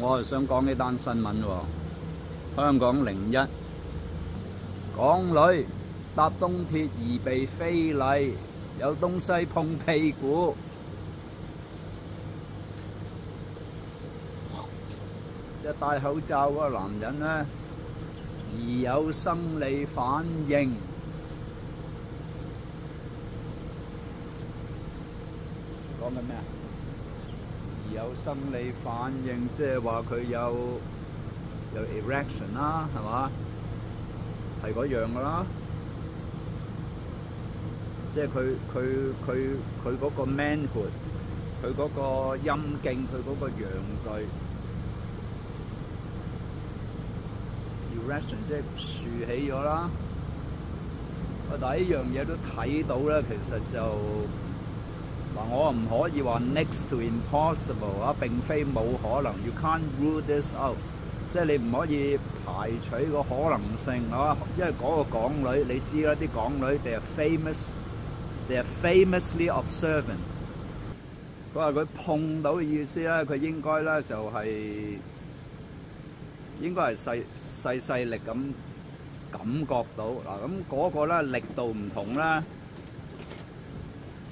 我係想講呢單新聞喎。香港零一港女搭東鐵而被非禮，有東西碰屁股。一戴口罩嗰個男人呢，而有生理反應。講緊咩啊？有生理反應，即係話佢有有 erection 啦，係嘛？係嗰樣噶啦。即係佢佢佢佢嗰個 manhood，佢嗰個陰莖，佢嗰個陽具。erection 即係豎起咗啦。我第一樣嘢都睇到咧，其實就嗱，我唔可以話 next to impossible 啊，並非冇可能。You can't rule this out，即係你唔可以排除個可能性啊。因為嗰個港女你知啦，啲港女 they are famous，they are famously observant。佢話佢碰到嘅意思咧，佢應該咧就係、是。應該係細細細力咁感覺到嗱，咁嗰個咧力度唔同啦。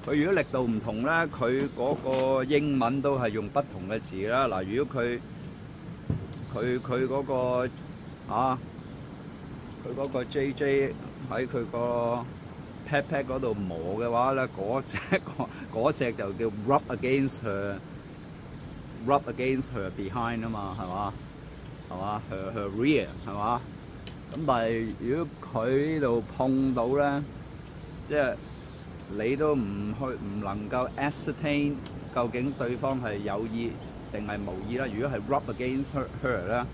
佢如果力度唔同咧，佢嗰個英文都係用不同嘅字啦。嗱，如果佢佢佢嗰個啊，佢嗰個 J J 喺佢個 pat pat 嗰度磨嘅話咧，嗰隻 嗰隻就叫 rub against her，rub against her behind 啊嘛，係嘛？係嘛？her her rear 係嘛？咁但係如果佢度碰到咧，即係你都唔去唔能夠 ascertain 究竟對方係有意定係無意啦。如果係 rub against her her 咧，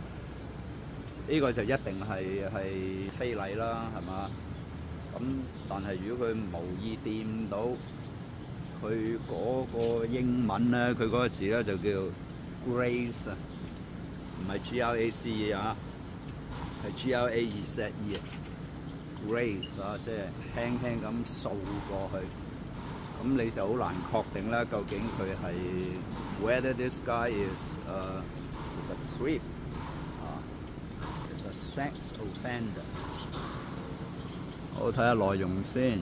呢個就一定係係非禮啦，係嘛？咁但係如果佢無意掂到佢嗰個英文咧，佢嗰個字咧就叫 grace 啊。唔係 G R A C E 啊，係 G R A E Z E 啊，grace 啊，即係輕輕咁掃過去，咁你就好難確定啦，究竟佢係 whether this guy is a、is a creep 啊，is a sex offender。好睇下內容先。